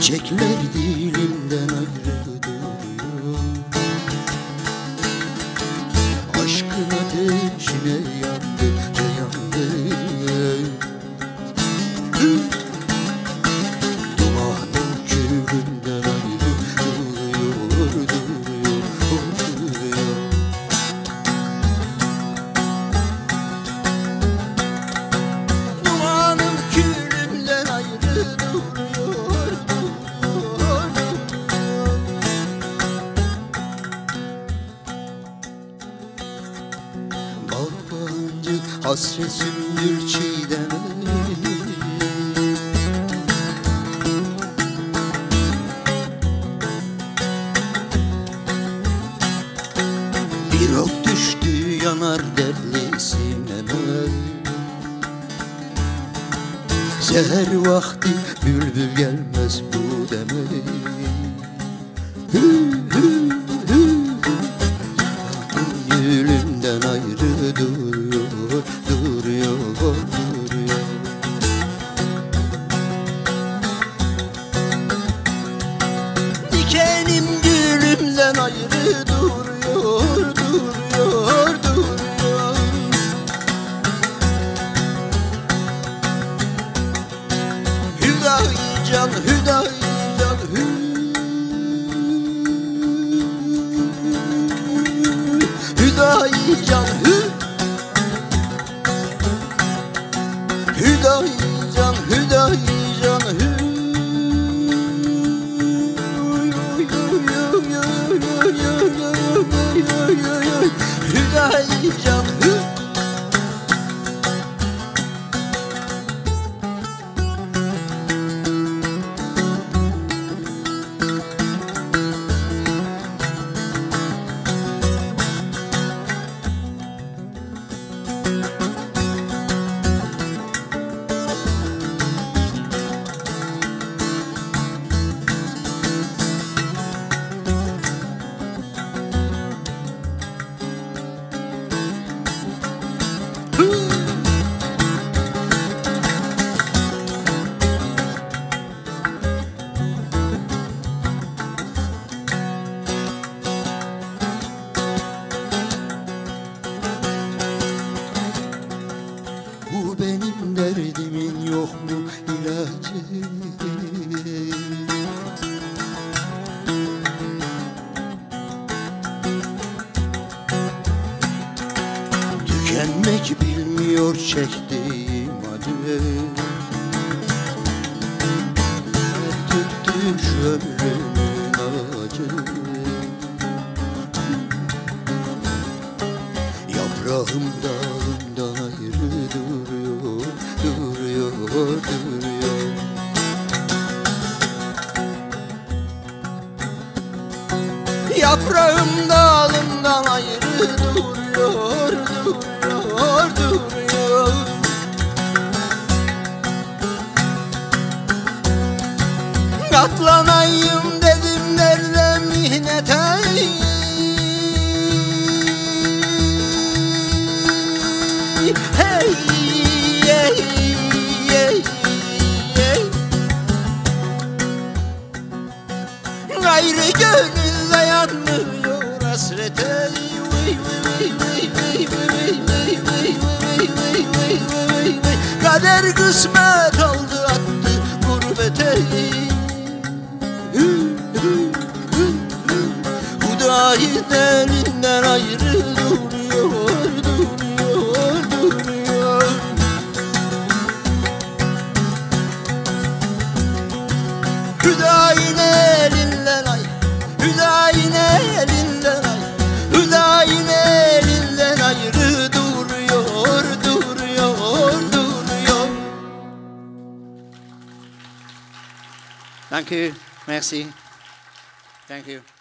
Çiçekler dilimden ayrıldı Aşkın ateşine yandıkça yandı Üf! Hasret sümbül çiğdeme Bir ok düştü yanar dertli sineme Seher vakti bülbül gelmez bu deme. Hü, hü, hü. Gülümden ayrı duruyor, sonhos yok mu ilacı? Tükenmek bilmiyor çektiğim acı. Tüttüm şu ömrümün acı. Yaprağım dalımdan ayrı duruyor, duruyor, Yaprağım dalımdan ayrı duruyor, duruyor, duruyor. Katlanayım dedim nerede mihnete Kader kısmet aldı attı gurbete Hü, hü, hü, hü. Hudayi elinden ayrı duruyor, duruyor, duruyor Hüdayin Thank you, merci. Thank you